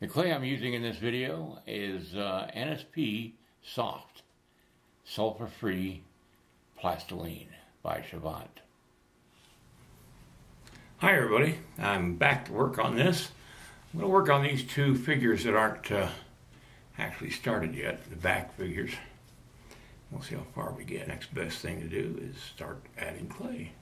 The clay I'm using in this video is uh, NSP Soft Sulfur Free Plastiline by Chavant. Hi everybody, I'm back to work on this. I'm going to work on these two figures that aren't uh, actually started yet, the back figures. We'll see how far we get. Next best thing to do is start adding clay.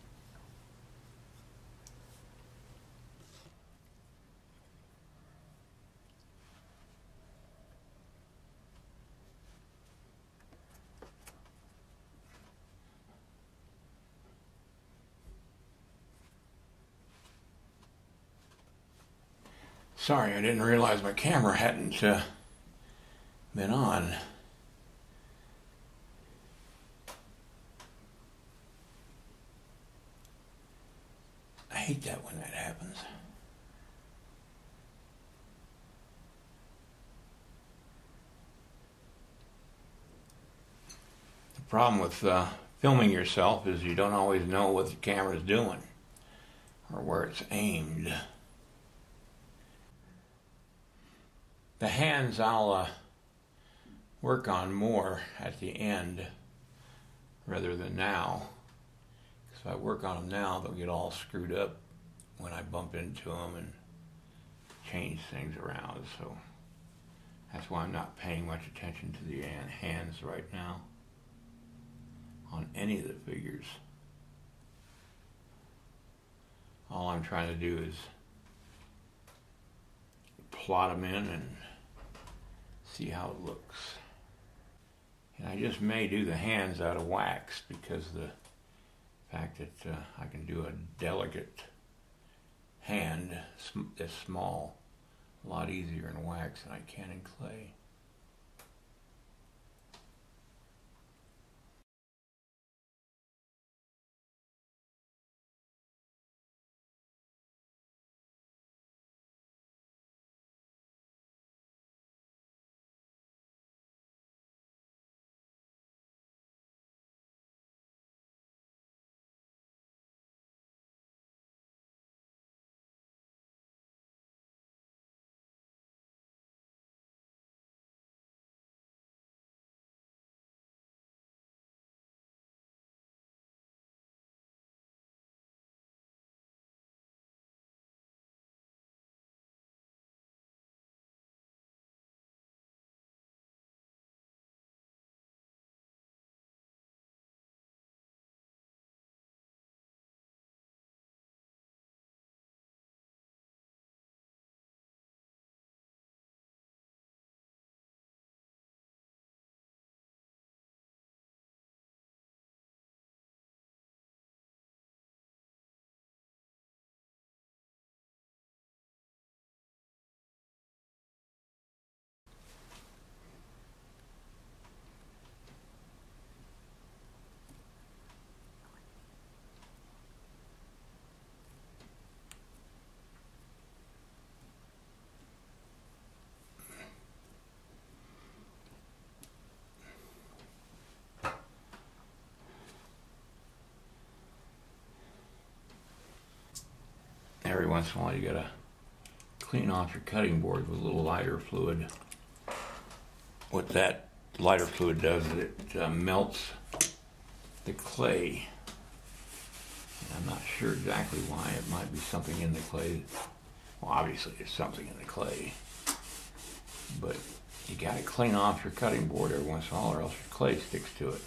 Sorry, I didn't realize my camera hadn't uh, been on. I hate that when that happens. The problem with uh, filming yourself is you don't always know what the camera's doing or where it's aimed. The hands I'll uh, work on more at the end rather than now. If I work on them now, they'll get all screwed up when I bump into them and change things around. So that's why I'm not paying much attention to the hands right now on any of the figures. All I'm trying to do is plot them in and see how it looks. And I just may do the hands out of wax because the fact that uh, I can do a delicate hand this small a lot easier in wax than I can in clay. Every once in a while you gotta clean off your cutting board with a little lighter fluid. What that lighter fluid does is it uh, melts the clay. And I'm not sure exactly why. It might be something in the clay. Well, obviously it's something in the clay. But you gotta clean off your cutting board every once in a while or else your clay sticks to it.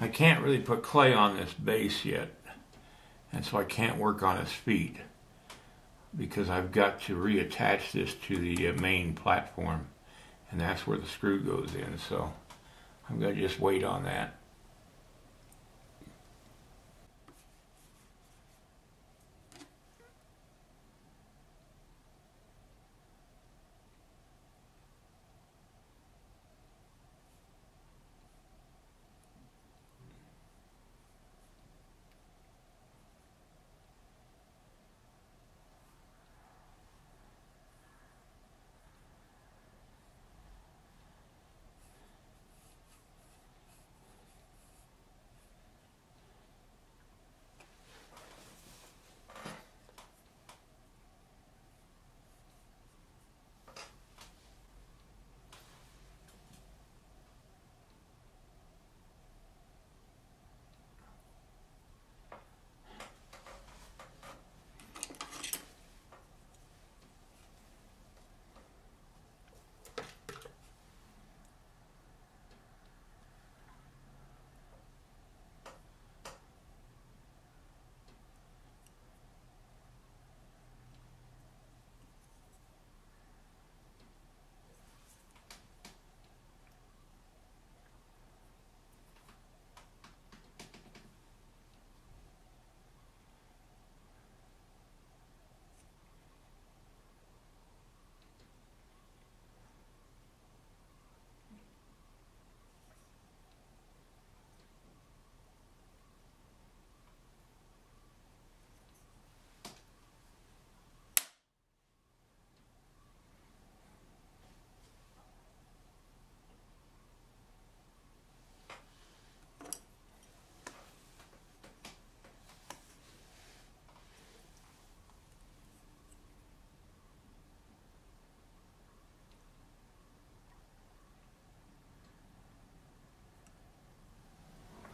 I can't really put clay on this base yet, and so I can't work on his feet because I've got to reattach this to the uh, main platform, and that's where the screw goes in. So I'm going to just wait on that.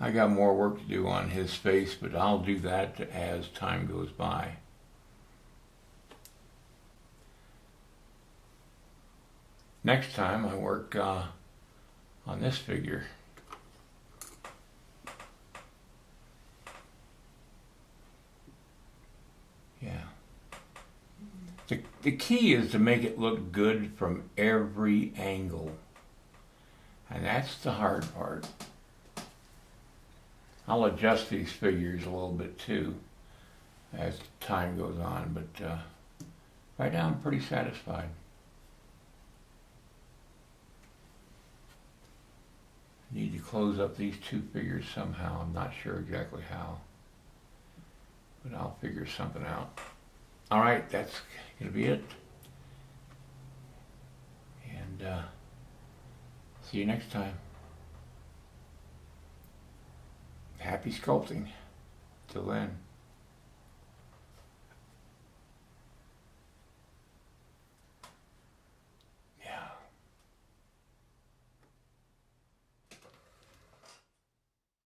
I got more work to do on his face, but I'll do that as time goes by. Next time I work uh, on this figure. Yeah. The, the key is to make it look good from every angle. And that's the hard part. I'll adjust these figures a little bit too as time goes on, but uh, right now I'm pretty satisfied. Need to close up these two figures somehow. I'm not sure exactly how, but I'll figure something out. All right, that's going to be it. And uh, see you next time. Happy sculpting. Till then.